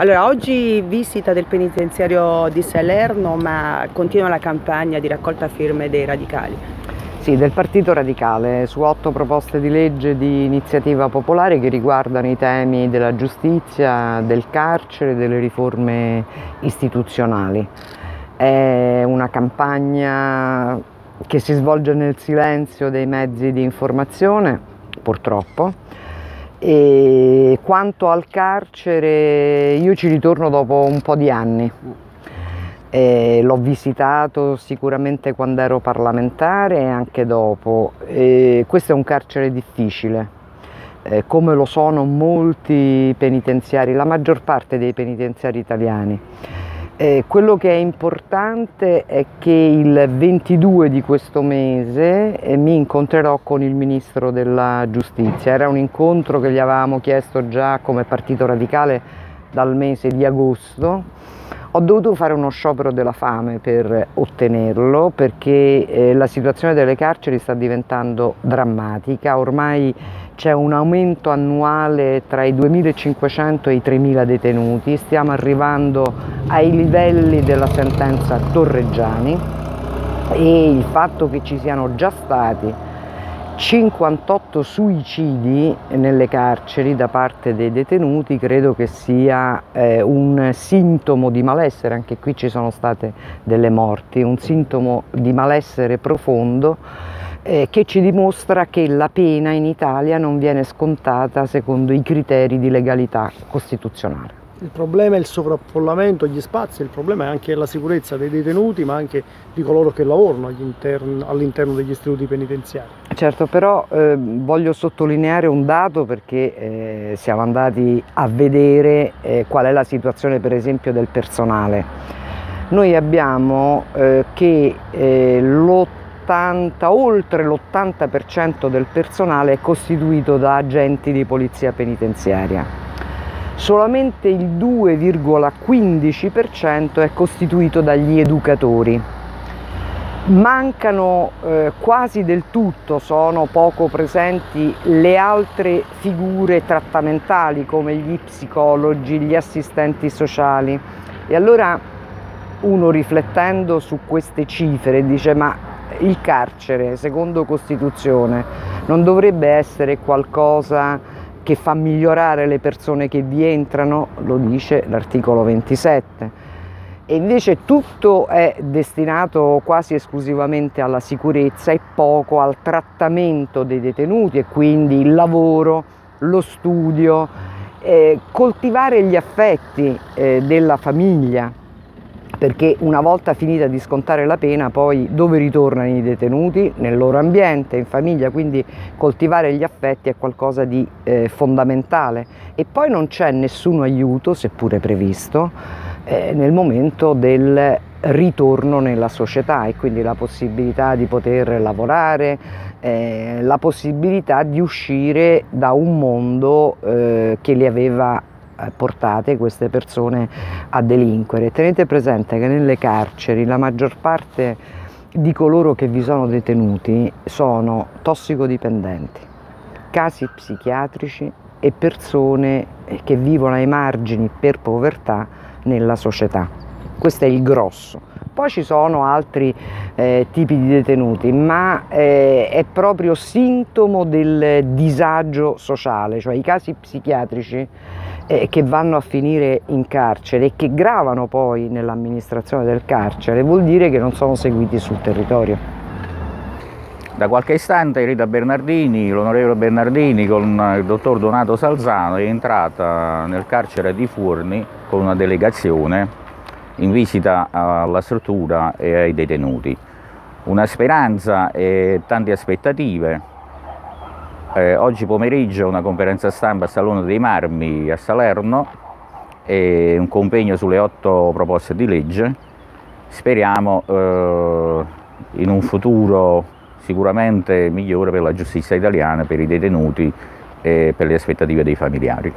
Allora, oggi visita del penitenziario di Salerno, ma continua la campagna di raccolta firme dei radicali. Sì, del Partito Radicale, su otto proposte di legge di iniziativa popolare che riguardano i temi della giustizia, del carcere e delle riforme istituzionali. È una campagna che si svolge nel silenzio dei mezzi di informazione, purtroppo, e quanto al carcere, io ci ritorno dopo un po' di anni. L'ho visitato sicuramente quando ero parlamentare e anche dopo. E questo è un carcere difficile, eh, come lo sono molti penitenziari, la maggior parte dei penitenziari italiani. Eh, quello che è importante è che il 22 di questo mese eh, mi incontrerò con il Ministro della Giustizia. Era un incontro che gli avevamo chiesto già come Partito Radicale dal mese di agosto. Ho dovuto fare uno sciopero della fame per ottenerlo perché eh, la situazione delle carceri sta diventando drammatica, ormai c'è un aumento annuale tra i 2.500 e i 3.000 detenuti, stiamo arrivando ai livelli della sentenza Torreggiani e il fatto che ci siano già stati 58 suicidi nelle carceri da parte dei detenuti credo che sia eh, un sintomo di malessere, anche qui ci sono state delle morti, un sintomo di malessere profondo eh, che ci dimostra che la pena in Italia non viene scontata secondo i criteri di legalità costituzionale. Il problema è il sovraffollamento, gli spazi, il problema è anche la sicurezza dei detenuti ma anche di coloro che lavorano all'interno degli istituti penitenziari. Certo, però eh, voglio sottolineare un dato perché eh, siamo andati a vedere eh, qual è la situazione per esempio del personale. Noi abbiamo eh, che eh, l'80 oltre l'80% del personale è costituito da agenti di polizia penitenziaria. Solamente il 2,15% è costituito dagli educatori. Mancano eh, quasi del tutto, sono poco presenti le altre figure trattamentali come gli psicologi, gli assistenti sociali. E allora uno riflettendo su queste cifre dice ma il carcere, secondo Costituzione, non dovrebbe essere qualcosa che fa migliorare le persone che vi entrano, lo dice l'articolo 27. E invece tutto è destinato quasi esclusivamente alla sicurezza e poco al trattamento dei detenuti e quindi il lavoro, lo studio, eh, coltivare gli affetti eh, della famiglia, perché una volta finita di scontare la pena poi dove ritornano i detenuti? Nel loro ambiente, in famiglia, quindi coltivare gli affetti è qualcosa di eh, fondamentale e poi non c'è nessun aiuto, seppure previsto, eh, nel momento del ritorno nella società e quindi la possibilità di poter lavorare, eh, la possibilità di uscire da un mondo eh, che li aveva portate queste persone a delinquere. Tenete presente che nelle carceri la maggior parte di coloro che vi sono detenuti sono tossicodipendenti, casi psichiatrici e persone che vivono ai margini per povertà nella società. Questo è il grosso. Poi ci sono altri eh, tipi di detenuti, ma eh, è proprio sintomo del disagio sociale, cioè i casi psichiatrici eh, che vanno a finire in carcere e che gravano poi nell'amministrazione del carcere, vuol dire che non sono seguiti sul territorio. Da qualche istante Rita Bernardini, l'onorevole Bernardini con il dottor Donato Salzano è entrata nel carcere di Furni con una delegazione in visita alla struttura e ai detenuti. Una speranza e tante aspettative. Eh, oggi pomeriggio una conferenza stampa al Salone dei Marmi a Salerno e un compegno sulle otto proposte di legge. Speriamo eh, in un futuro sicuramente migliore per la giustizia italiana, per i detenuti e per le aspettative dei familiari.